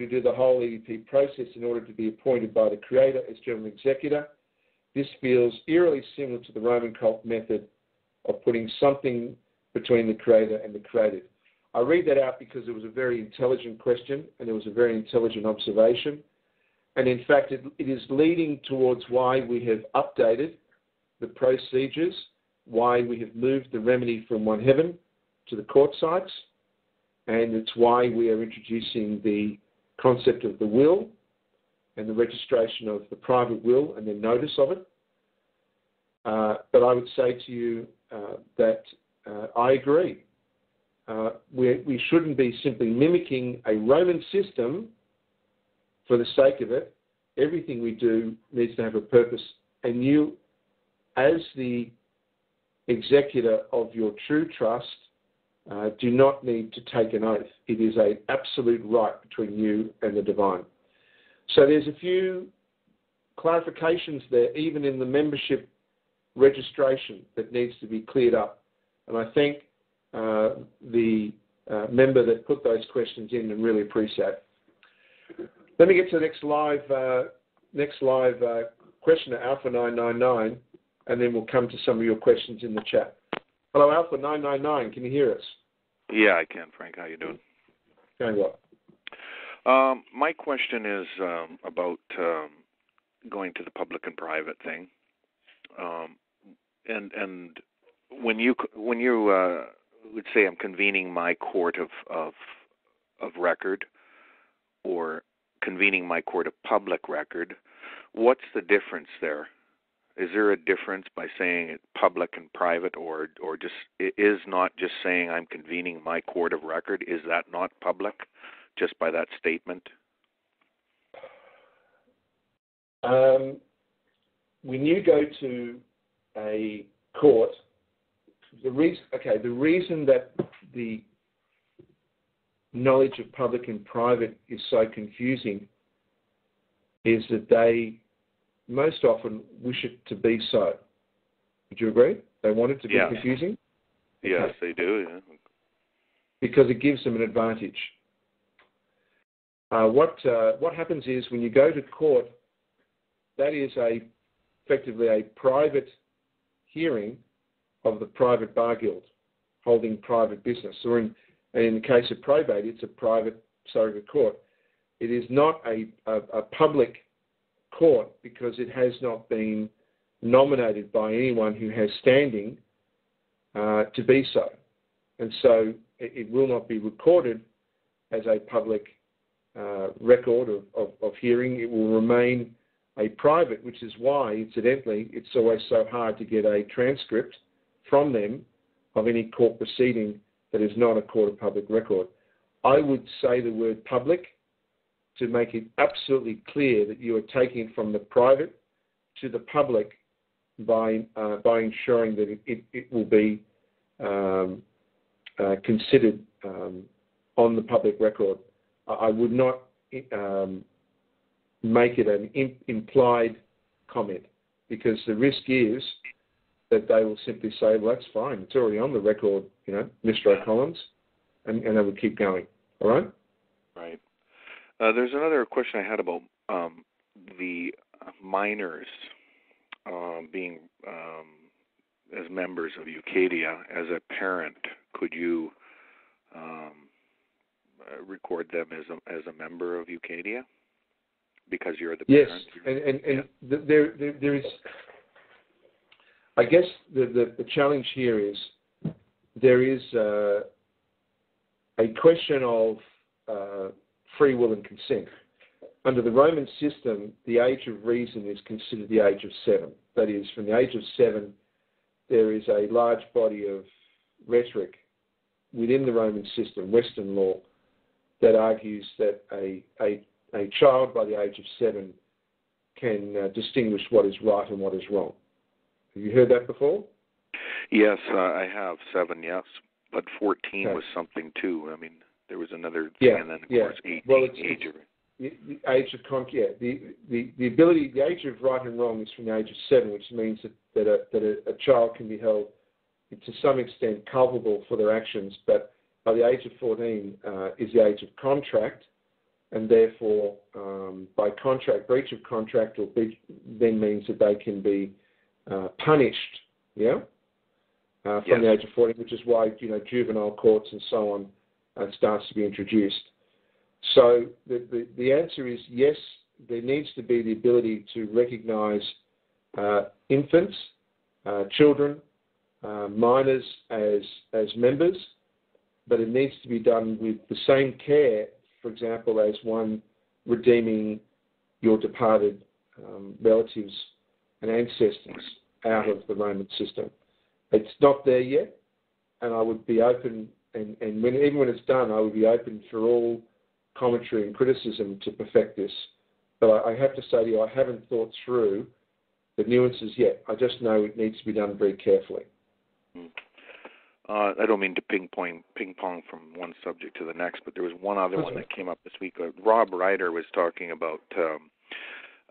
to do the whole EVP process in order to be appointed by the Creator as General Executor. This feels eerily similar to the Roman cult method of putting something between the Creator and the created. I read that out because it was a very intelligent question and it was a very intelligent observation. And in fact, it, it is leading towards why we have updated the procedures, why we have moved the remedy from one heaven to the court sites, and it's why we are introducing the concept of the will and the registration of the private will and the notice of it. Uh, but I would say to you uh, that uh, I agree. Uh, we, we shouldn't be simply mimicking a Roman system for the sake of it. Everything we do needs to have a purpose. And you, as the executor of your true trust, uh, do not need to take an oath. It is an absolute right between you and the divine. So there's a few clarifications there, even in the membership registration, that needs to be cleared up. And I thank uh, the uh, member that put those questions in and really appreciate. Let me get to the next live, uh, next live uh, question at Alpha 999, and then we'll come to some of your questions in the chat. Hello, Alpha 999. Can you hear us? Yeah, I can, Frank. How you doing? Going well. Um, my question is um, about um, going to the public and private thing, um, and and when you when you uh, would say I'm convening my court of of of record, or convening my court of public record, what's the difference there? Is there a difference by saying it public and private, or or just is not just saying I'm convening my court of record? Is that not public, just by that statement? Um, when you go to a court, the reason okay the reason that the knowledge of public and private is so confusing is that they most often wish it to be so. Would you agree? They want it to be yeah. confusing? Yes, okay. they do. Yeah. Because it gives them an advantage. Uh, what uh, what happens is when you go to court, that is a effectively a private hearing of the private bar guild holding private business. Or in, in the case of probate, it's a private surrogate court. It is not a, a, a public court because it has not been nominated by anyone who has standing uh, to be so. And so it, it, will not be recorded as a public uh, record of, of, of, hearing. It will remain a private, which is why, incidentally, it's always so hard to get a transcript from them of any court proceeding that is not a court of public record. I would say the word public to make it absolutely clear that you are taking it from the private to the public by uh, by ensuring that it, it, it will be um, uh, considered um, on the public record. I would not um, make it an imp- implied comment because the risk is that they will simply say, "Well, that's fine. It's already on the record, you know, Mr. O'Collins," and, and they would keep going. All right. Right. Uh, there's another question I had about um, the minors uh, being um, as members of Ucadia. As a parent, could you um, record them as a as a member of Ucadia because you're the yes, parent? Yes, and and, and yeah. there, there there is. I guess the, the, the challenge here is there is uh, a question of free will and consent. Under the Roman system, the age of reason is considered the age of seven. That is, from the age of seven, there is a large body of rhetoric within the Roman system, Western law, that argues that a, a, a child by the age of seven can uh, distinguish what is right and what is wrong. Have you heard that before? Yes, uh, I have seven. Yes, but fourteen okay. was something too. I mean, there was another thing, yeah, and then of yeah. course 18, well, it's, age of the, the age of con- yeah, the, the the ability, the age of right and wrong is from the age of seven, which means that that a that a, a child can be held to some extent culpable for their actions, but by the age of 14 uh, is the age of contract, and therefore, um, by contract, breach of contract, or breach, then means that they can be uh, punished, yeah, uh, from yes. the age of 14, which is why you know juvenile courts and so on starts to be introduced. So the, the, the answer is yes, there needs to be the ability to recognise uh, infants, uh, children, uh, minors as as members, but it needs to be done with the same care, for example, as one redeeming your departed um, relatives and ancestors out of the Roman system. It's not there yet, and I would be open, and, and when, even when it's done, I would be open for all commentary and criticism to perfect this. But I, I have to say to you, I haven't thought through the nuances yet. I just know it needs to be done very carefully. Uh, I don't mean to ping pong ping pong from one subject to the next, but there was one other That's one right. that came up this week. Uh, Rob Ryder was talking about um,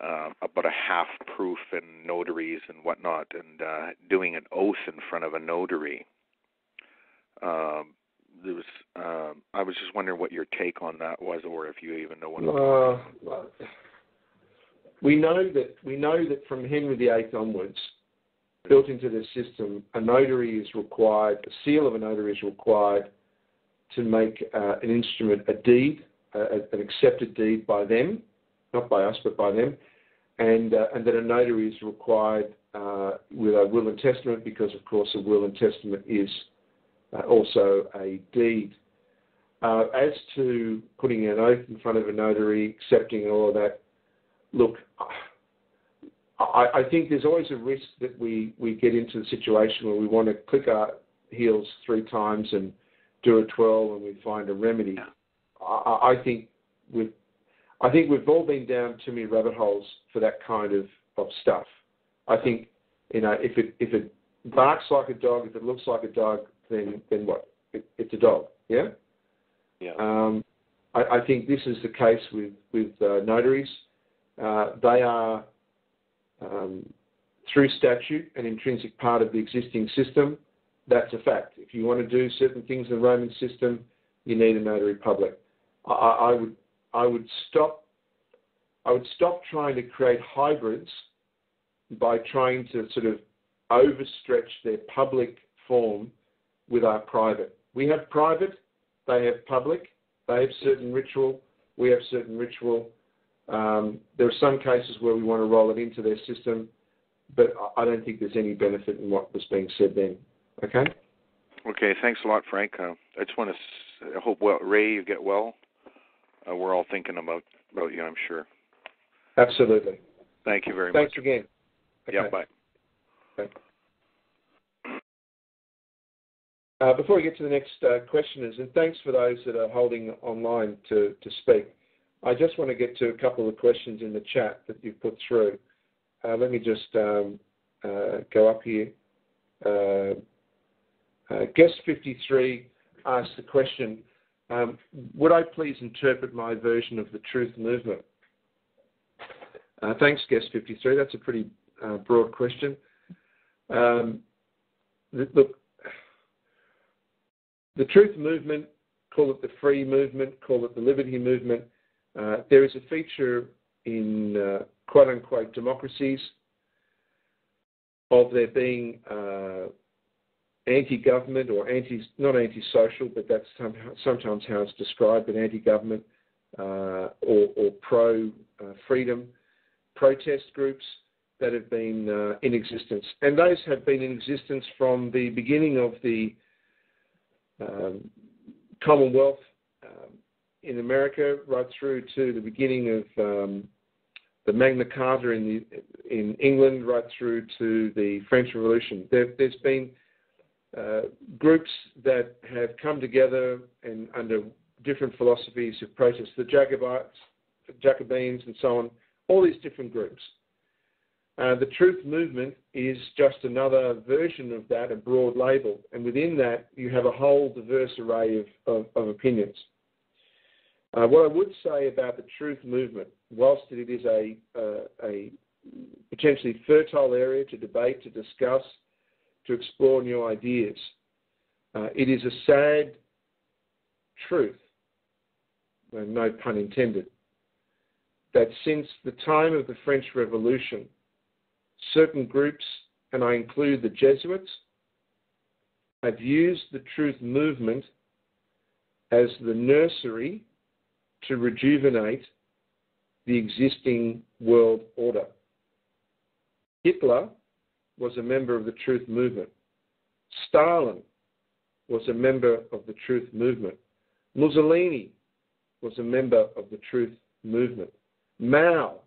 uh, about a half proof and notaries and whatnot, and uh, doing an oath in front of a notary. Um, was um, I was just wondering what your take on that was, or if you even know what. Uh, we know that we know that from Henry VIII onwards, built into the system, a notary is required. A seal of a notary is required to make uh, an instrument a deed, uh, an accepted deed by them, not by us, but by them, and uh, and that a notary is required uh, with a will and testament, because of course a will and testament is also a deed. Uh, as to putting an oath in front of a notary, accepting all of that, look, I, I think there's always a risk that we, we get into the situation where we want to click our heels three times and do a twirl and we find a remedy. I, I think we've, I think we've all been down too many rabbit holes for that kind of, of stuff. I think, you know, if it if it barks like a dog, if it looks like a dog, then then what? It, it's a dog, yeah. Yeah. Um, I, I think this is the case with with uh, notaries. Uh, they are um, through statute an intrinsic part of the existing system. That's a fact. If you want to do certain things in the Roman system, you need a notary public. I, I would I would stop I would stop trying to create hybrids by trying to sort of overstretch their public form with our private. We have private, they have public, they have certain ritual, we have certain ritual. Um, there are some cases where we want to roll it into their system, but I don't think there's any benefit in what was being said then. Okay? Okay, thanks a lot, Frank. Uh, I just want to s- I hope well, Ray, you get well. Uh, we're all thinking about about you, I'm sure. Absolutely. Thank you very Thanks much. Thanks again. Yeah, Okay. bye. Before we get to the next uh, questioners, and thanks for those that are holding online to, speak, I just want to get to a couple of questions in the chat that you've put through. Uh, let me just um, uh, go up here. Uh, uh, guest 53 asked the question um, Would I please interpret my version of the truth movement? Uh, thanks, guest 53. That's a pretty uh, broad question. Um, look, the truth movement, call it the free movement, call it the liberty movement, uh, there is a feature in uh, quote unquote democracies of there being uh, anti-government or anti, not anti-social, but that's sometimes how it's described, but anti-government uh, or, or pro-freedom protest groups that have been uh, in existence. And those have been in existence from the beginning of the um, Commonwealth um, in America right through to the beginning of um, the Magna Carta in, the, in England right through to the French Revolution. There, has been uh, groups that have come together and under different philosophies of protest, the Jacobites, Jacobins, and so on, all these different groups. Uh, the truth movement is just another version of that, a broad label, and within that you have a whole diverse array of, of, of opinions. Uh, what I would say about the truth movement, whilst it is a, uh, a potentially fertile area to debate, to discuss, to explore new ideas, uh, it is a sad truth no pun intended, that since the time of the French Revolution, certain groups, and I include the Jesuits, have used the truth movement as the nursery to rejuvenate the existing world order. Hitler was a member of the truth movement. Stalin was a member of the truth movement. Mussolini was a member of the truth movement. Mao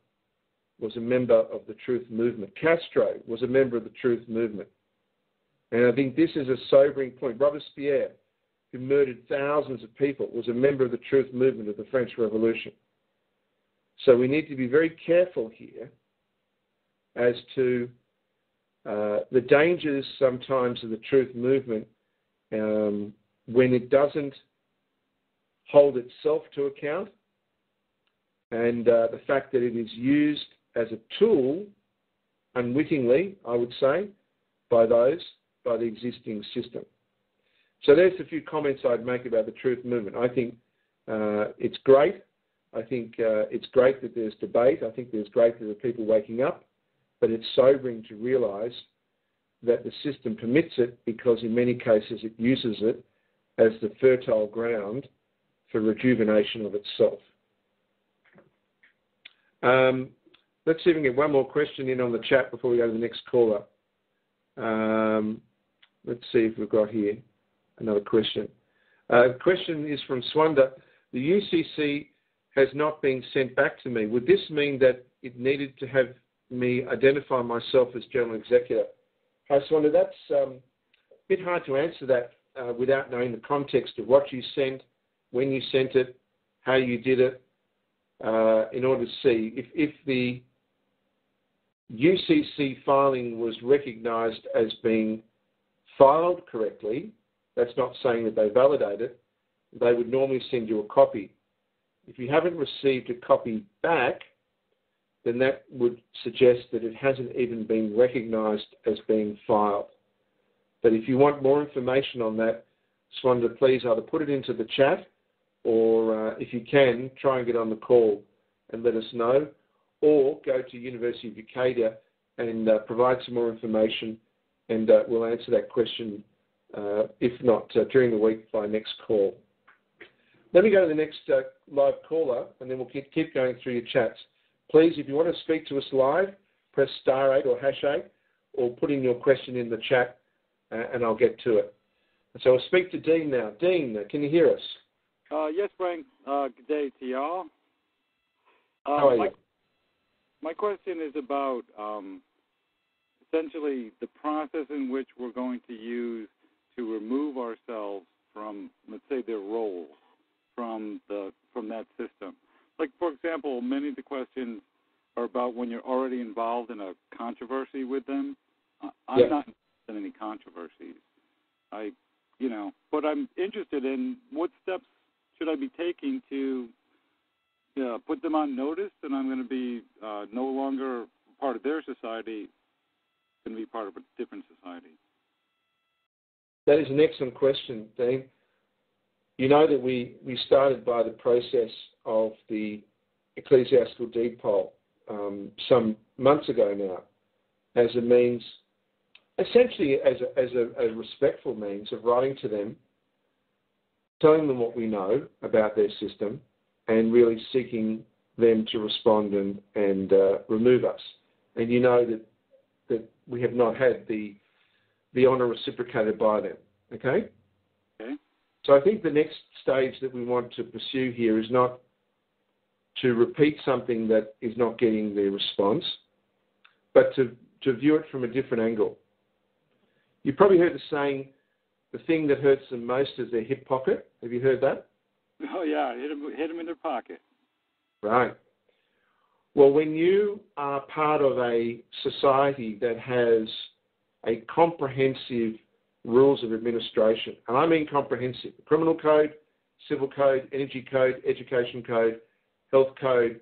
was a member of the truth movement. Castro was a member of the truth movement. And I think this is a sobering point. Robespierre, who murdered thousands of people, was a member of the truth movement of the French Revolution. So we need to be very careful here as to uh, the dangers sometimes of the truth movement um, when it doesn't hold itself to account and uh, the fact that it is used as a tool unwittingly, I would say, by those, by the existing system. So there's a few comments I'd make about the truth movement. I think uh, it's great. I think uh, it's great that there's debate. I think there's great that there are people waking up, but it's sobering to realise that the system permits it because in many cases it uses it as the fertile ground for rejuvenation of itself. Um, let's see if we can get one more question in on the chat before we go to the next caller. Um, let's see if we've got here another question. Uh, question is from Swanda. The UCC has not been sent back to me. Would this mean that it needed to have me identify myself as General Executive? Hi, Swanda. That's um, a bit hard to answer that uh, without knowing the context of what you sent, when you sent it, how you did it, uh, in order to see if, if the UCC filing was recognised as being filed correctly, that's not saying that they validate it, they would normally send you a copy. If you haven't received a copy back, then that would suggest that it hasn't even been recognised as being filed. But if you want more information on that, Swanda, please either put it into the chat or uh, if you can, try and get on the call and let us know, or go to University of Ucadia and uh, provide some more information, and uh, we'll answer that question, uh, if not uh, during the week, by next call. Let me go to the next uh, live caller, and then we'll keep, keep going through your chats. Please, if you want to speak to us live, press star 8 or hash 8, or put in your question in the chat, and I'll get to it. So I'll speak to Dean now. Dean, can you hear us? Uh, yes, Frank. Uh, good day to y'all. Uh, How are you? My question is about um, essentially the process in which we're going to use to remove ourselves from, let's say, their roles from the from that system. Like, for example, many of the questions are about when you're already involved in a controversy with them. I'm yeah. not in any controversies. I, you know, but I'm interested in what steps should I be taking to uh, put them on notice that I'm going to be uh, no longer part of their society, going to be part of a different society? That is an excellent question, Dean. You know that we, we started by the process of the ecclesiastical deed poll um, some months ago now as a means, essentially as a, as a, a respectful means of writing to them telling them what we know about their system and really seeking them to respond and, and uh, remove us. And you know that, that we have not had the, the honour reciprocated by them. Okay? Okay. So I think the next stage that we want to pursue here is not to repeat something that is not getting the response, but to, to view it from a different angle. You probably heard the saying, the thing that hurts them most is their hip pocket. Have you heard that? Oh yeah, hit them, hit them in their pocket. Right. Well, when you are part of a society that has a comprehensive rules of administration, and I mean comprehensive, criminal code, civil code, energy code, education code, health code,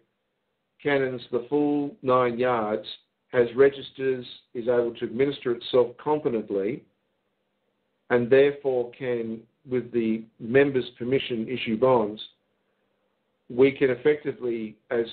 canons, the full nine yards, has registers, is able to administer itself competently, and therefore can, with the members' permission, issue bonds, we can effectively, as